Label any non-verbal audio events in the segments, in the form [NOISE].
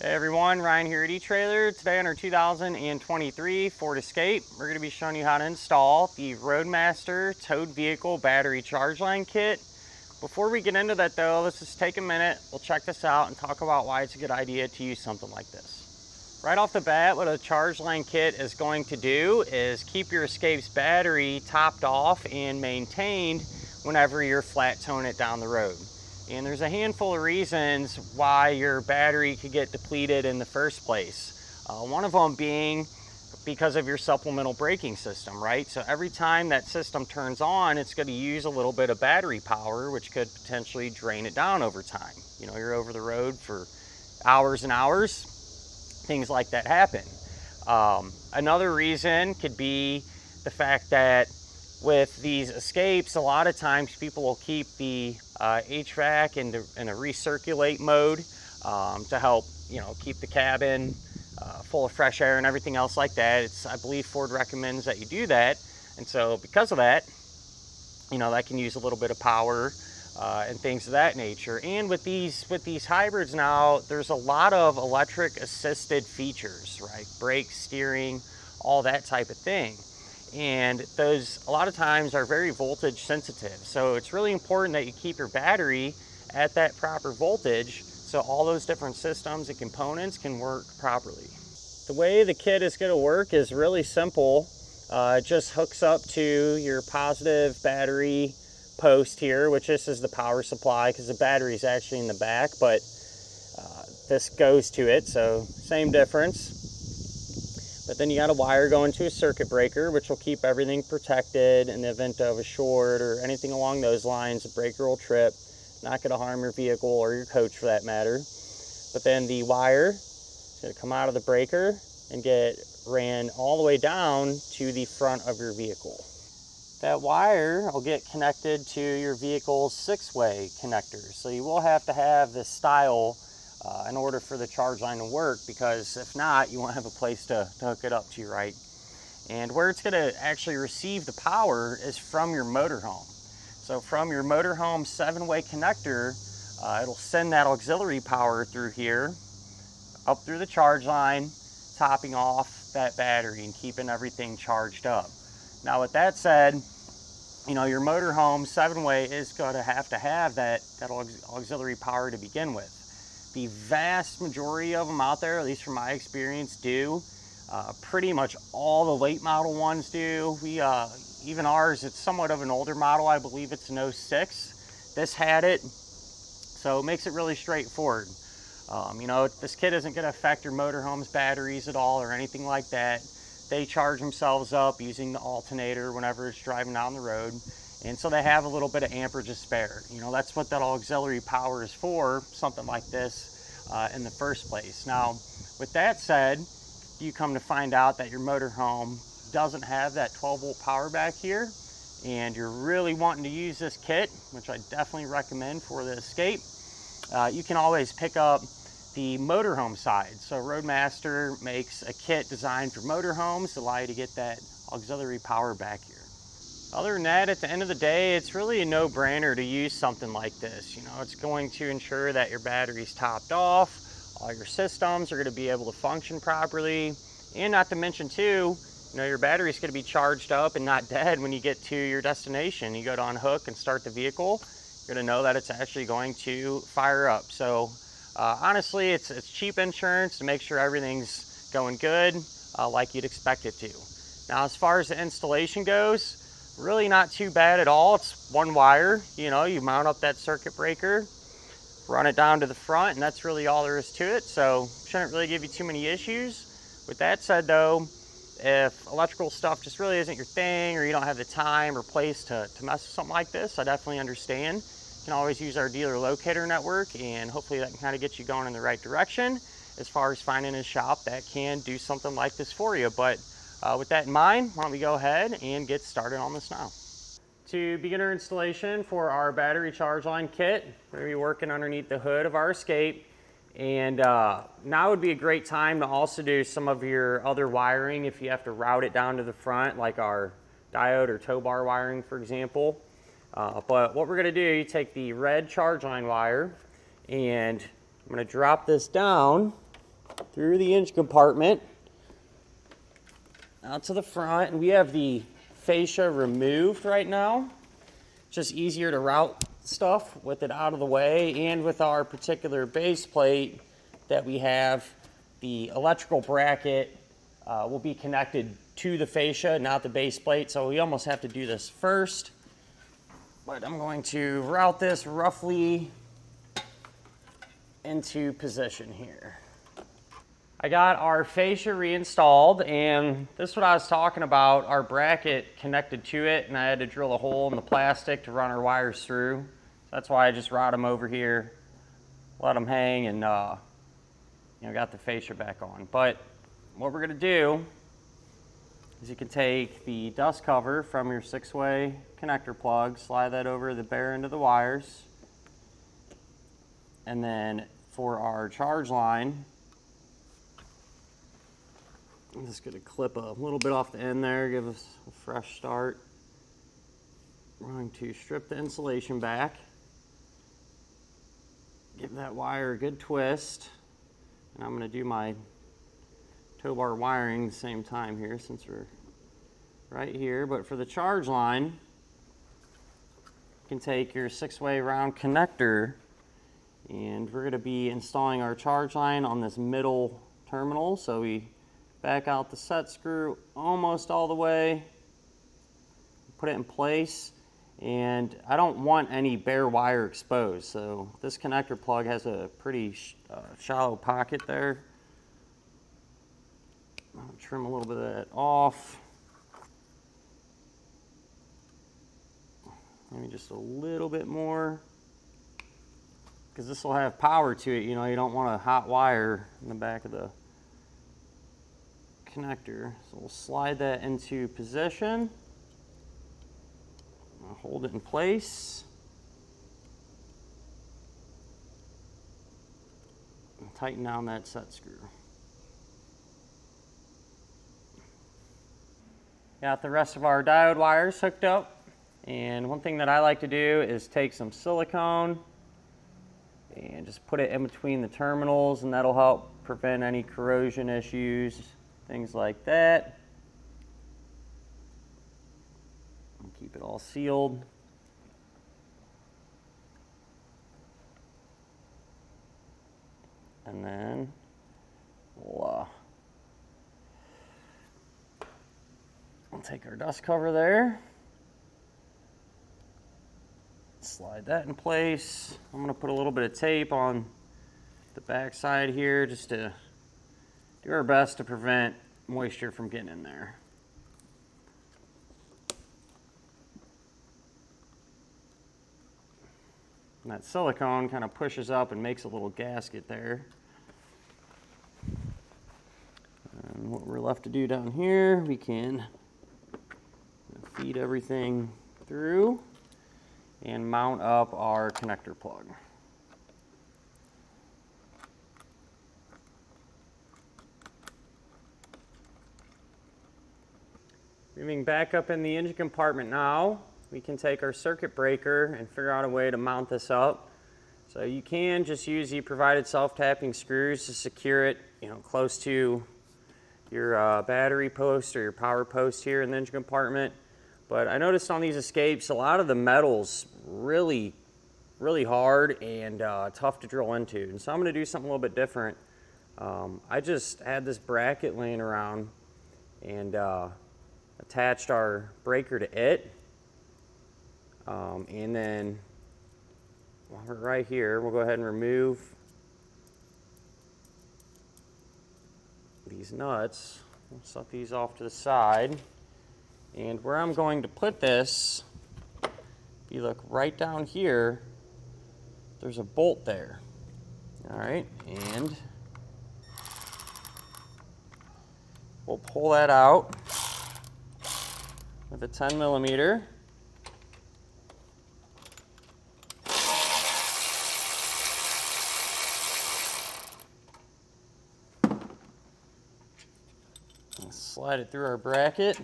Hey everyone, Ryan here at eTrailer. Today on our 2023 Ford Escape, we're going to be showing you how to install the Roadmaster Towed Vehicle Battery Charge Line Kit. Before we get into that though, let's just take a minute, we'll check this out and talk about why it's a good idea to use something like this. Right off the bat, what a charge line kit is going to do is keep your Escape's battery topped off and maintained whenever you're flat towing it down the road. And there's a handful of reasons why your battery could get depleted in the first place. Uh, one of them being because of your supplemental braking system, right? So every time that system turns on, it's going to use a little bit of battery power, which could potentially drain it down over time. You know, you're over the road for hours and hours, things like that happen. Um, another reason could be the fact that with these escapes, a lot of times people will keep the uh, HVAC in, the, in, a recirculate mode um, to help, you know, keep the cabin uh, full of fresh air and everything else like that. It's, I believe Ford recommends that you do that. And so because of that, you know, that can use a little bit of power uh, and things of that nature. And with these, with these hybrids now, there's a lot of electric assisted features, right? Brake, steering, all that type of thing and those a lot of times are very voltage sensitive. So it's really important that you keep your battery at that proper voltage so all those different systems and components can work properly. The way the kit is going to work is really simple. Uh, it just hooks up to your positive battery post here, which this is the power supply because the battery is actually in the back, but uh, this goes to it, so same difference. Then you got a wire going to a circuit breaker, which will keep everything protected in the event of a short or anything along those lines. The breaker will trip, not going to harm your vehicle or your coach for that matter. But then the wire is going to come out of the breaker and get ran all the way down to the front of your vehicle. That wire will get connected to your vehicle's six-way connector. So you will have to have this style uh, in order for the charge line to work because if not, you won't have a place to, to hook it up to, right? And where it's going to actually receive the power is from your motorhome. So from your motorhome seven-way connector, uh, it'll send that auxiliary power through here, up through the charge line, topping off that battery and keeping everything charged up. Now with that said, you know, your motorhome seven-way is going to have to have that, that auxiliary power to begin with. The vast majority of them out there, at least from my experience, do. Uh, pretty much all the late model ones do. We uh, even ours, it's somewhat of an older model. I believe it's an 06. This had it, so it makes it really straightforward. Um, you know, this kit isn't going to affect your motorhome's batteries at all or anything like that. They charge themselves up using the alternator whenever it's driving down the road. And so they have a little bit of amperage spare. You know, that's what that auxiliary power is for, something like this uh, in the first place. Now, with that said, you come to find out that your motorhome doesn't have that 12 volt power back here, and you're really wanting to use this kit, which I definitely recommend for the Escape, uh, you can always pick up the motorhome side. So Roadmaster makes a kit designed for motorhomes to allow you to get that auxiliary power back here. Other than that, at the end of the day, it's really a no-brainer to use something like this. You know, it's going to ensure that your battery's topped off, all your systems are going to be able to function properly, and not to mention too, you know, your battery's going to be charged up and not [LAUGHS] dead when you get to your destination. You go to unhook and start the vehicle, you're going to know that it's actually going to fire up. So uh, honestly, it's, it's cheap insurance to make sure everything's going good uh, like you'd expect it to. Now, as far as the installation goes, really not too bad at all. It's one wire, you know, you mount up that circuit breaker, run it down to the front, and that's really all there is to it. So shouldn't really give you too many issues. With that said though, if electrical stuff just really isn't your thing or you don't have the time or place to, to mess with something like this, I definitely understand. You can always use our dealer locator network and hopefully that can kind of get you going in the right direction as far as finding a shop that can do something like this for you. But uh, with that in mind, why don't we go ahead and get started on this now. To begin our installation for our battery charge line kit, we're to be working underneath the hood of our Escape. And uh, now would be a great time to also do some of your other wiring if you have to route it down to the front, like our diode or tow bar wiring, for example. Uh, but what we're going to do, you take the red charge line wire, and I'm going to drop this down through the engine compartment out to the front. And we have the fascia removed right now. Just easier to route stuff with it out of the way and with our particular base plate that we have, the electrical bracket uh, will be connected to the fascia, not the base plate. So we almost have to do this first. But I'm going to route this roughly into position here. I got our fascia reinstalled and this is what I was talking about, our bracket connected to it and I had to drill a hole in the plastic to run our wires through. So that's why I just route them over here, let them hang and uh, you know, got the fascia back on. But what we're gonna do is you can take the dust cover from your six-way connector plug, slide that over the bare end of the wires, and then for our charge line, I'm just going to clip a little bit off the end there, give us a fresh start. I'm going to strip the insulation back, give that wire a good twist, and I'm going to do my tow bar wiring the same time here since we're right here. But for the charge line, you can take your six-way round connector and we're going to be installing our charge line on this middle terminal. So we back out the set screw almost all the way, put it in place, and I don't want any bare wire exposed. So this connector plug has a pretty sh uh, shallow pocket there. I'll trim a little bit of that off. Maybe just a little bit more because this will have power to it. You know, you don't want a hot wire in the back of the connector. So we'll slide that into position. I'll hold it in place. And tighten down that set screw. Got the rest of our diode wires hooked up. And one thing that I like to do is take some silicone and just put it in between the terminals and that'll help prevent any corrosion issues, things like that. And keep it all sealed. And then uh, we'll take our dust cover there slide that in place. I'm to put a little bit of tape on the back side here just to do our best to prevent moisture from getting in there. And that silicone kind of pushes up and makes a little gasket there. And what we're left to do down here, we can feed everything through and mount up our connector plug. Moving back up in the engine compartment now, we can take our circuit breaker and figure out a way to mount this up. So you can just use the provided self-tapping screws to secure it, you know, close to your uh, battery post or your power post here in the engine compartment. But I noticed on these escapes, a lot of the metal's really, really hard and uh, tough to drill into. And so I'm gonna do something a little bit different. Um, I just had this bracket laying around and uh, attached our breaker to it. Um, and then while we're right here, we'll go ahead and remove these nuts. We'll set these off to the side. And where I'm going to put this, if you look right down here, there's a bolt there. All right, and we'll pull that out with a 10 millimeter. slide it through our bracket.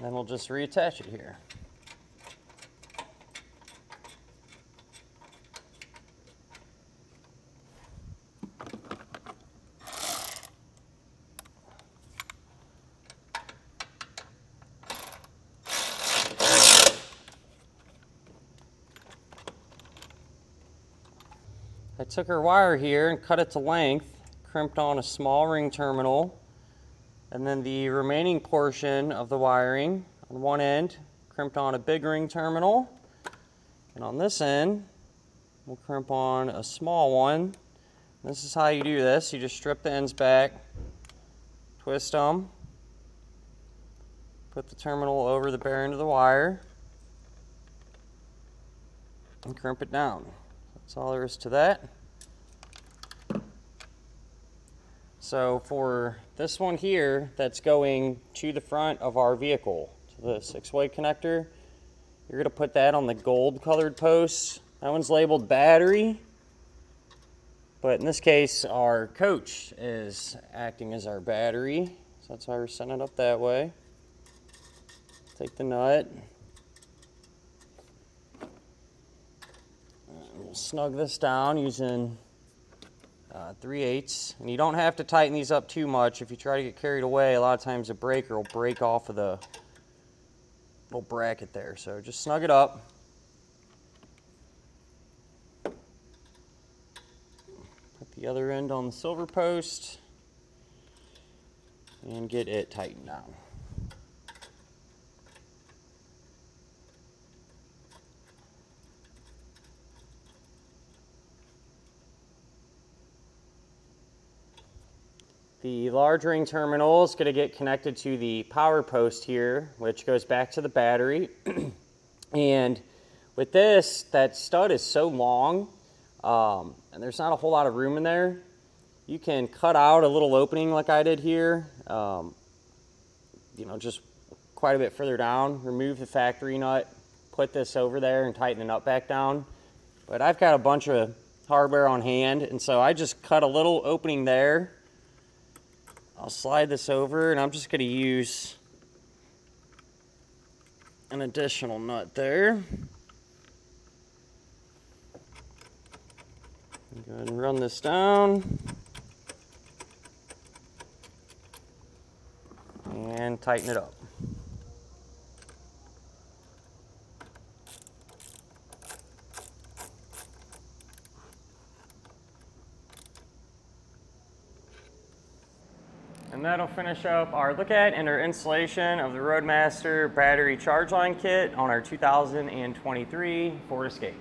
then we'll just reattach it here. I took our wire here and cut it to length, crimped on a small ring terminal, and then the remaining portion of the wiring on one end, crimped on a big ring terminal, and on this end, we'll crimp on a small one. This is how you do this. You just strip the ends back, twist them, put the terminal over the bare end of the wire, and crimp it down. That's all there is to that. So for this one here that's going to the front of our vehicle, to the six-way connector, you're gonna put that on the gold colored post. That one's labeled battery, but in this case, our coach is acting as our battery. So that's why we're setting it up that way. Take the nut, snug this down using uh, 3 eighths. And you don't have to tighten these up too much. If you try to get carried away, a lot of times the breaker will break off of the little bracket there. So just snug it up. Put the other end on the silver post and get it tightened down. Ring terminal is going to get connected to the power post here, which goes back to the battery. [CLEARS THROAT] and with this, that stud is so long, um, and there's not a whole lot of room in there. You can cut out a little opening like I did here, um, you know, just quite a bit further down. Remove the factory nut, put this over there and tighten the nut back down. But I've got a bunch of hardware on hand, and so I just cut a little opening there I'll slide this over and I'm just going to use an additional nut there. Go ahead and run this down. And tighten it up. And that'll finish up our look at and our installation of the Roadmaster battery charge line kit on our 2023 Ford Escape.